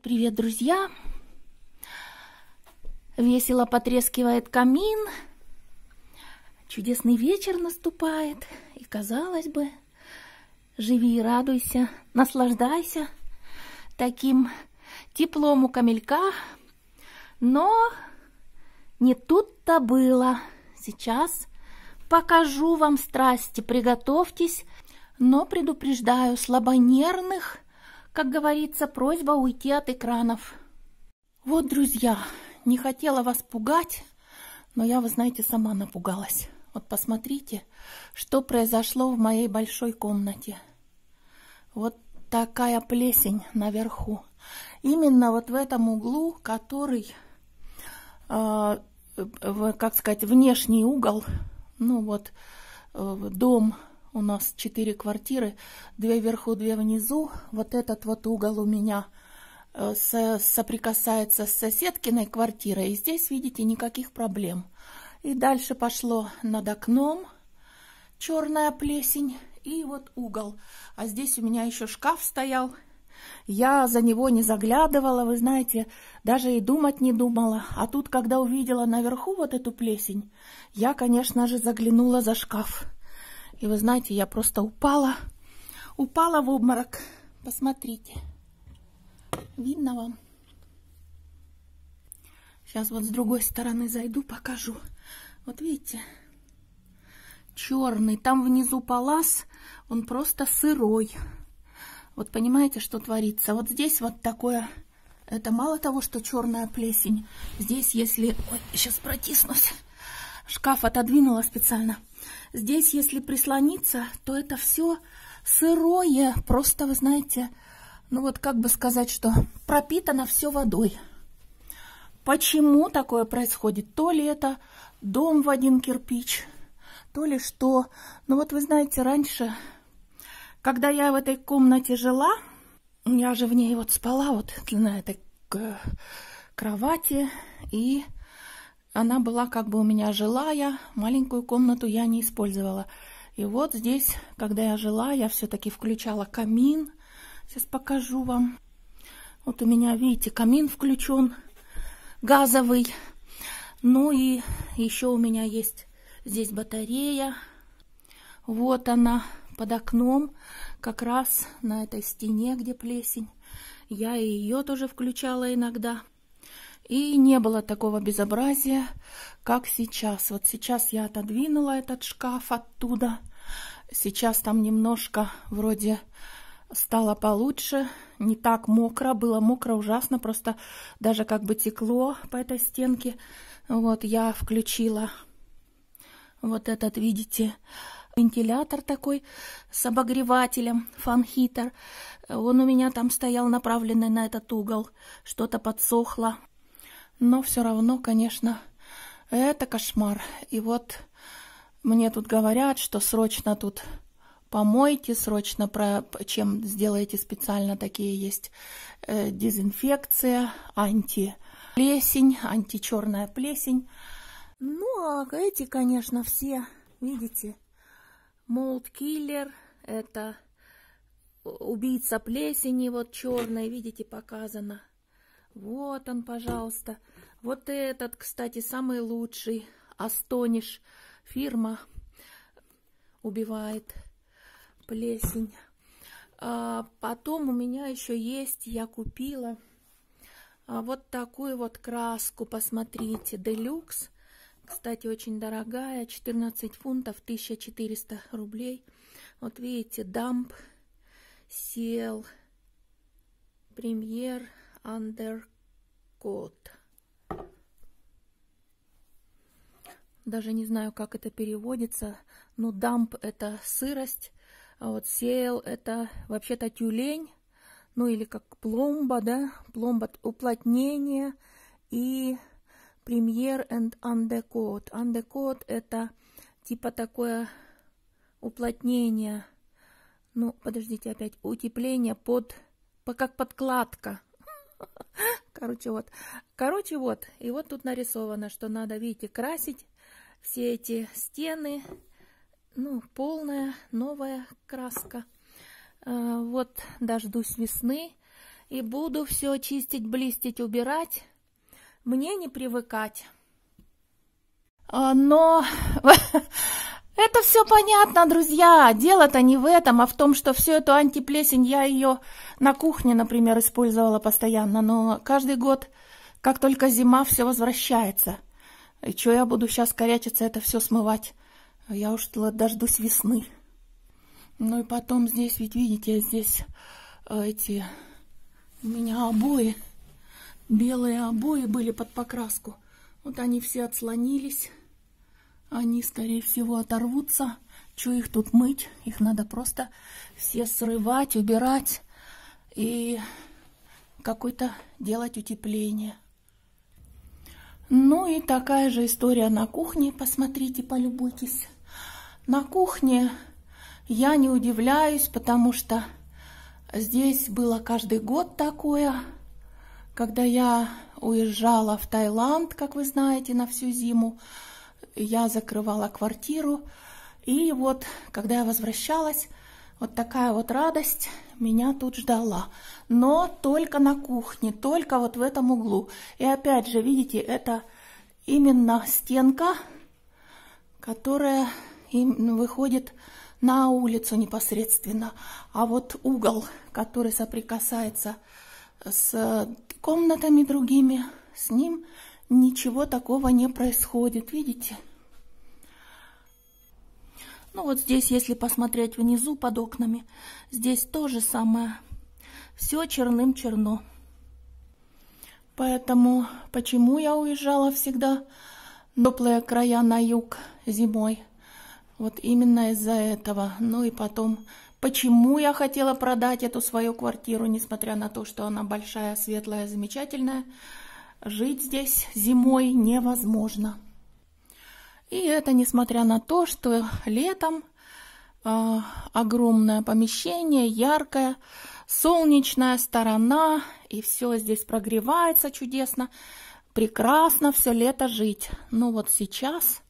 Привет, друзья! Весело потрескивает камин. Чудесный вечер наступает. И, казалось бы, живи и радуйся, наслаждайся таким теплом у камелька. Но не тут-то было. Сейчас покажу вам страсти, приготовьтесь. Но предупреждаю слабонервных – как говорится, просьба уйти от экранов. Вот, друзья, не хотела вас пугать, но я, вы знаете, сама напугалась. Вот посмотрите, что произошло в моей большой комнате. Вот такая плесень наверху. Именно вот в этом углу, который, э, как сказать, внешний угол, ну вот, э, дом у нас четыре квартиры, две вверху, две внизу. Вот этот вот угол у меня э, соприкасается с соседкиной квартирой. И здесь, видите, никаких проблем. И дальше пошло над окном черная плесень и вот угол. А здесь у меня еще шкаф стоял. Я за него не заглядывала, вы знаете, даже и думать не думала. А тут, когда увидела наверху вот эту плесень, я, конечно же, заглянула за шкаф. И вы знаете, я просто упала, упала в обморок. Посмотрите. Видно вам? Сейчас вот с другой стороны зайду, покажу. Вот видите, черный. Там внизу палас, он просто сырой. Вот понимаете, что творится? Вот здесь вот такое... Это мало того, что черная плесень. Здесь, если... Ой, сейчас протиснусь. Шкаф отодвинула специально. Здесь, если прислониться, то это все сырое, просто, вы знаете, ну вот как бы сказать, что пропитано все водой. Почему такое происходит? То ли это дом в один кирпич, то ли что. Ну вот вы знаете, раньше, когда я в этой комнате жила, я же в ней вот спала вот на этой кровати, и она была как бы у меня жилая, маленькую комнату я не использовала. И вот здесь, когда я жила, я все-таки включала камин. Сейчас покажу вам. Вот у меня, видите, камин включен, газовый. Ну и еще у меня есть здесь батарея. Вот она под окном, как раз на этой стене, где плесень. Я ее тоже включала иногда. И не было такого безобразия, как сейчас. Вот сейчас я отодвинула этот шкаф оттуда. Сейчас там немножко вроде стало получше, не так мокро, было мокро ужасно, просто даже как бы текло по этой стенке. Вот я включила вот этот, видите, вентилятор такой с обогревателем, фан-хитер. Он у меня там стоял направленный на этот угол, что-то подсохло. Но все равно, конечно, это кошмар. И вот мне тут говорят, что срочно тут помойте, срочно про чем сделаете специально такие есть э, дезинфекция, антиплесень, античерная плесень. Ну, а эти, конечно, все, видите, mold killer, это убийца плесени, вот черной, видите, показано. Вот он, пожалуйста. Вот этот, кстати, самый лучший. Astonish фирма убивает плесень. А потом у меня еще есть, я купила а, вот такую вот краску, посмотрите, Делюкс. Кстати, очень дорогая, 14 фунтов, 1400 рублей. Вот видите, дамп, сел, премьер, Undercoat. Даже не знаю, как это переводится. Но дамп это сырость, а вот сеял это вообще-то тюлень. Ну или как пломба, да? Пломба уплотнение и премьер and undercoat. Undercoat это типа такое уплотнение. Ну, подождите, опять утепление под, как подкладка. Короче, вот. Короче, вот. И вот тут нарисовано, что надо, видите, красить все эти стены. Ну, полная новая краска. А, вот дождусь весны. и буду все чистить, блистить, убирать. Мне не привыкать. А, но это все понятно, друзья. Дело-то не в этом, а в том, что всю эту антиплесень я ее на кухне, например, использовала постоянно. Но каждый год, как только зима, все возвращается. И что я буду сейчас корячиться, это все смывать? Я уж дождусь весны. Ну и потом здесь, ведь видите, здесь э, эти у меня обои, белые обои были под покраску. Вот они все отслонились. Они, скорее всего, оторвутся. Что их тут мыть? Их надо просто все срывать, убирать и какое-то делать утепление. Ну и такая же история на кухне. Посмотрите, полюбуйтесь. На кухне я не удивляюсь, потому что здесь было каждый год такое. Когда я уезжала в Таиланд, как вы знаете, на всю зиму, я закрывала квартиру. И вот, когда я возвращалась, вот такая вот радость меня тут ждала. Но только на кухне, только вот в этом углу. И опять же, видите, это именно стенка, которая выходит на улицу непосредственно. А вот угол, который соприкасается с комнатами другими, с ним ничего такого не происходит. Видите? Ну вот здесь, если посмотреть внизу под окнами, здесь тоже самое. Все черным-черно. Поэтому почему я уезжала всегда в теплые края на юг зимой? Вот именно из-за этого. Ну и потом, почему я хотела продать эту свою квартиру, несмотря на то, что она большая, светлая, замечательная. Жить здесь зимой невозможно. И это несмотря на то, что летом э, огромное помещение, яркое, солнечная сторона, и все здесь прогревается чудесно, прекрасно все лето жить. Но вот сейчас,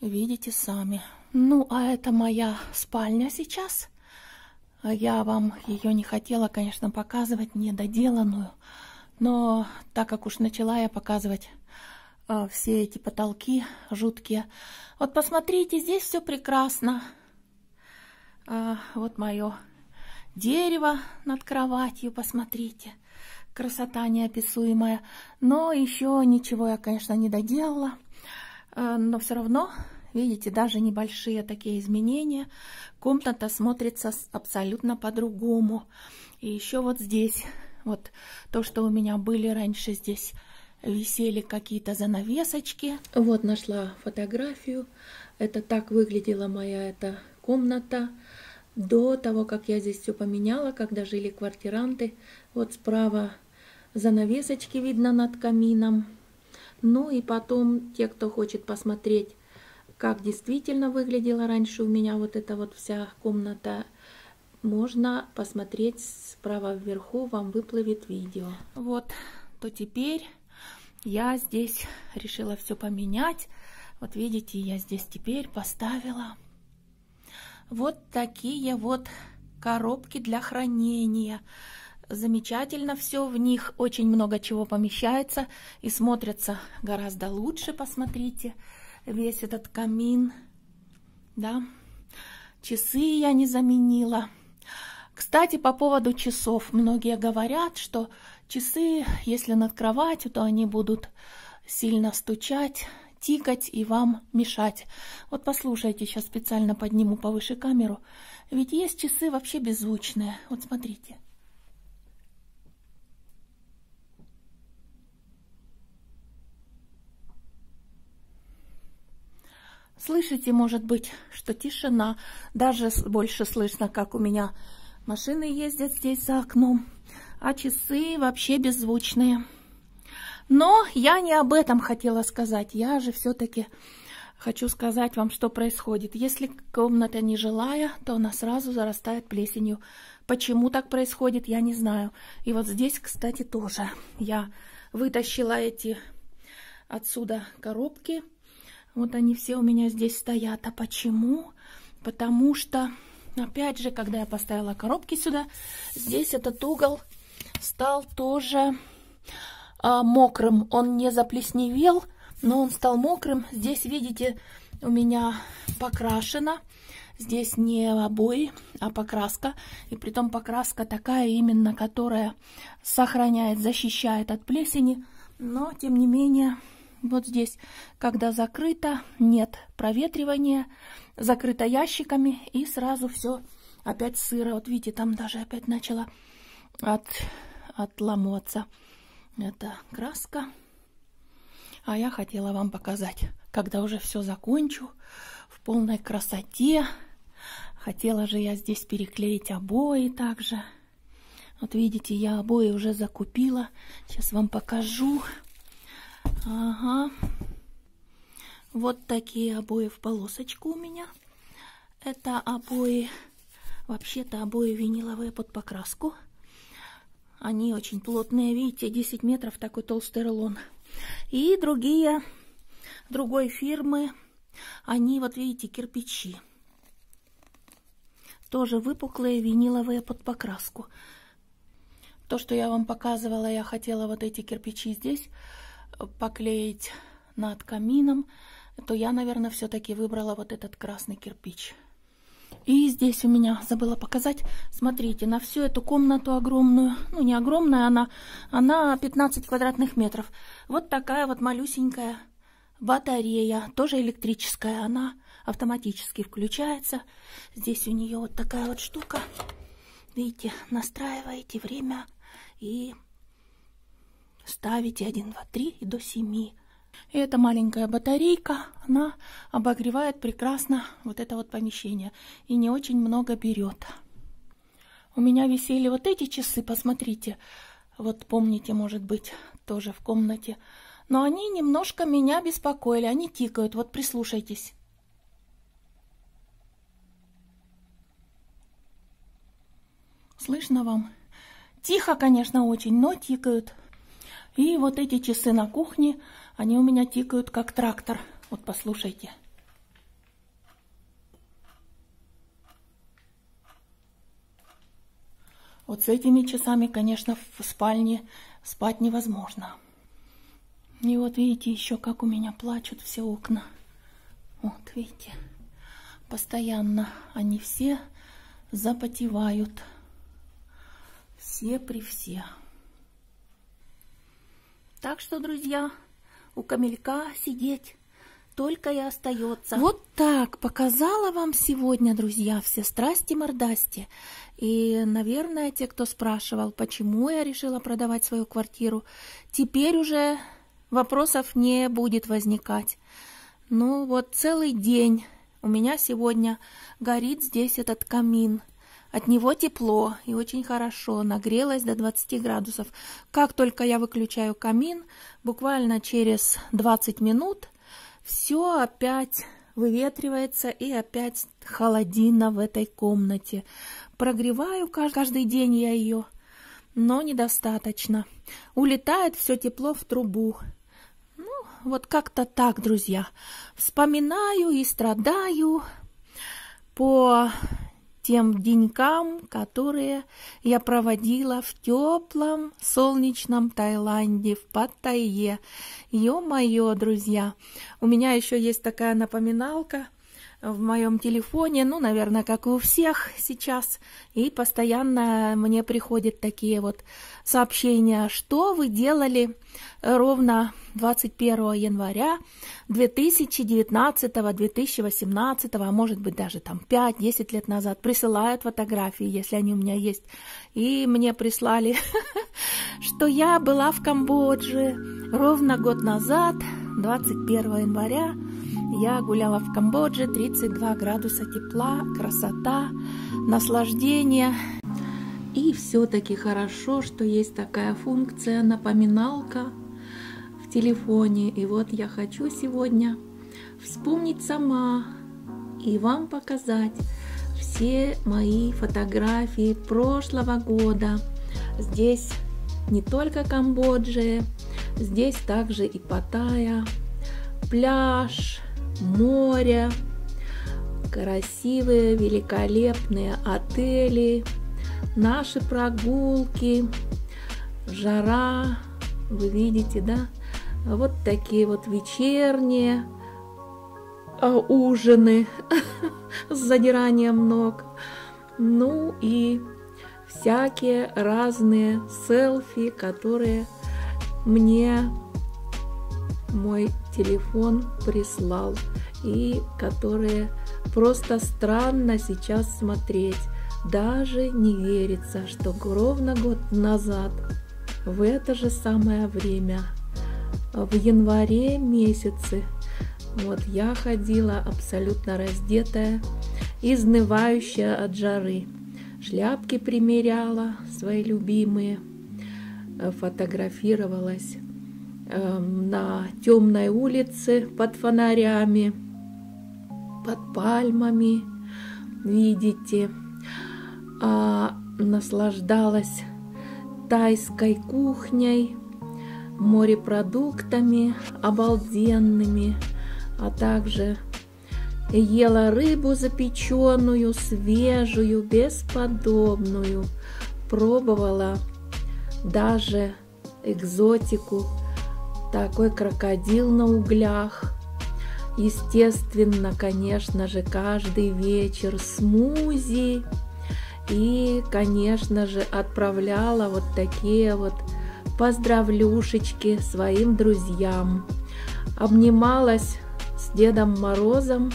видите сами. Ну, а это моя спальня сейчас. Я вам ее не хотела, конечно, показывать, недоделанную. Но так как уж начала я показывать а, все эти потолки жуткие. Вот посмотрите, здесь все прекрасно. А, вот мое дерево над кроватью, посмотрите. Красота неописуемая. Но еще ничего я, конечно, не доделала. А, но все равно, видите, даже небольшие такие изменения. Комната смотрится абсолютно по-другому. И еще вот здесь, вот то, что у меня были раньше здесь висели какие-то занавесочки. Вот нашла фотографию. Это так выглядела моя эта комната до того, как я здесь все поменяла, когда жили квартиранты. Вот справа занавесочки видно над камином. Ну и потом, те, кто хочет посмотреть, как действительно выглядела раньше у меня вот эта вот вся комната, можно посмотреть справа вверху, вам выплывет видео. Вот, то теперь я здесь решила все поменять. Вот видите, я здесь теперь поставила вот такие вот коробки для хранения. Замечательно все в них, очень много чего помещается и смотрится гораздо лучше, посмотрите, весь этот камин, да. Часы я не заменила. Кстати, по поводу часов. Многие говорят, что часы, если над кроватью, то они будут сильно стучать, тикать и вам мешать. Вот послушайте, сейчас специально подниму повыше камеру. Ведь есть часы вообще беззвучные. Вот смотрите. Слышите, может быть, что тишина. Даже больше слышно, как у меня Машины ездят здесь за окном, а часы вообще беззвучные. Но я не об этом хотела сказать. Я же все-таки хочу сказать вам, что происходит. Если комната не жилая, то она сразу зарастает плесенью. Почему так происходит, я не знаю. И вот здесь, кстати, тоже я вытащила эти отсюда коробки. Вот они все у меня здесь стоят. А почему? Потому что Опять же, когда я поставила коробки сюда, здесь этот угол стал тоже а, мокрым. Он не заплесневел, но он стал мокрым. Здесь, видите, у меня покрашено. Здесь не обои, а покраска. И притом покраска такая именно, которая сохраняет, защищает от плесени. Но, тем не менее, вот здесь, когда закрыто, нет проветривания, закрыто ящиками, и сразу все опять сыро. Вот видите, там даже опять начала от, отламываться эта краска. А я хотела вам показать, когда уже все закончу в полной красоте. Хотела же я здесь переклеить обои также. Вот видите, я обои уже закупила. Сейчас вам покажу. Ага. Вот такие обои в полосочку у меня. Это обои, вообще-то обои виниловые под покраску. Они очень плотные, видите, 10 метров такой толстый рулон. И другие, другой фирмы, они, вот видите, кирпичи. Тоже выпуклые виниловые под покраску. То, что я вам показывала, я хотела вот эти кирпичи здесь поклеить над камином, то я, наверное, все-таки выбрала вот этот красный кирпич. И здесь у меня забыла показать, смотрите, на всю эту комнату огромную, ну не огромная она, она 15 квадратных метров. Вот такая вот малюсенькая батарея, тоже электрическая, она автоматически включается. Здесь у нее вот такая вот штука, видите, настраиваете время и ставите 1, 2, 3 и до 7. И эта маленькая батарейка, она обогревает прекрасно вот это вот помещение и не очень много берет. У меня висели вот эти часы, посмотрите. Вот помните, может быть, тоже в комнате. Но они немножко меня беспокоили, они тикают, вот прислушайтесь. Слышно вам? Тихо, конечно, очень, но тикают. И вот эти часы на кухне, они у меня тикают как трактор. Вот послушайте. Вот с этими часами, конечно, в спальне спать невозможно. И вот видите еще, как у меня плачут все окна. Вот, видите, постоянно они все запотевают. Все при все. Так что, друзья, у камелька сидеть только и остается. Вот так показала вам сегодня, друзья, все страсти-мордасти. И, наверное, те, кто спрашивал, почему я решила продавать свою квартиру, теперь уже вопросов не будет возникать. Ну вот целый день у меня сегодня горит здесь этот камин – от него тепло и очень хорошо, нагрелось до 20 градусов. Как только я выключаю камин, буквально через 20 минут все опять выветривается и опять холодина в этой комнате. Прогреваю каждый день я ее, но недостаточно. Улетает все тепло в трубу. Ну, вот как-то так, друзья. Вспоминаю и страдаю по тем денькам, которые я проводила в теплом солнечном Таиланде, в Паттайе. Ё-моё, друзья, у меня еще есть такая напоминалка в моем телефоне, ну, наверное, как и у всех сейчас, и постоянно мне приходят такие вот сообщения, что вы делали ровно 21 января 2019-2018, а может быть даже там 5-10 лет назад, присылают фотографии, если они у меня есть. И мне прислали, что я была в Камбодже ровно год назад, 21 января, я гуляла в Камбодже, 32 градуса тепла, красота, наслаждение. И все-таки хорошо, что есть такая функция напоминалка в телефоне. И вот я хочу сегодня вспомнить сама и вам показать все мои фотографии прошлого года. Здесь не только Камбоджа, здесь также и Паттайя, пляж, море, красивые, великолепные отели, наши прогулки, жара, вы видите, да? Вот такие вот вечерние а, ужины с задиранием ног. Ну и всякие разные селфи, которые мне мой телефон прислал и которые просто странно сейчас смотреть. Даже не верится, что ровно год назад в это же самое время, в январе месяце, вот я ходила абсолютно раздетая, изнывающая от жары. Шляпки примеряла, свои любимые, фотографировалась Эм, на темной улице под фонарями, под пальмами, видите, а, наслаждалась тайской кухней, морепродуктами обалденными, а также ела рыбу запеченную, свежую, бесподобную, пробовала даже экзотику такой крокодил на углях. Естественно, конечно же, каждый вечер смузи. И, конечно же, отправляла вот такие вот поздравлюшечки своим друзьям. Обнималась с Дедом Морозом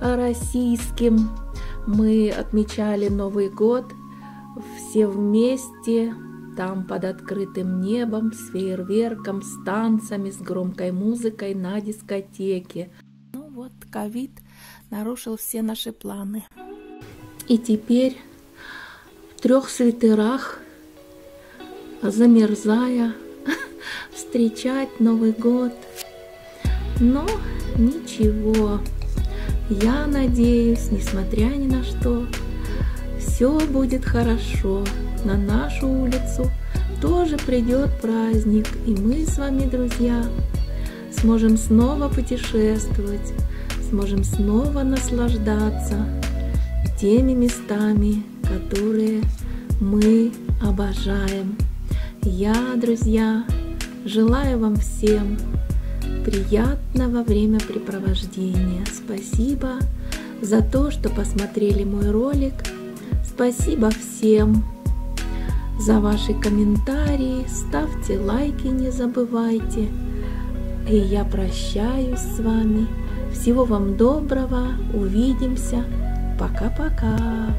российским. Мы отмечали Новый год все вместе, там под открытым небом, с фейерверком, с танцами, с громкой музыкой на дискотеке. Ну вот, ковид нарушил все наши планы. И теперь в трех свитерах, замерзая, встречать Новый год. Но ничего, я надеюсь, несмотря ни на что, все будет хорошо на нашу улицу тоже придет праздник, и мы с вами, друзья, сможем снова путешествовать, сможем снова наслаждаться теми местами, которые мы обожаем. Я, друзья, желаю вам всем приятного времяпрепровождения. Спасибо за то, что посмотрели мой ролик. Спасибо всем за ваши комментарии, ставьте лайки, не забывайте. И я прощаюсь с вами. Всего вам доброго, увидимся. Пока-пока.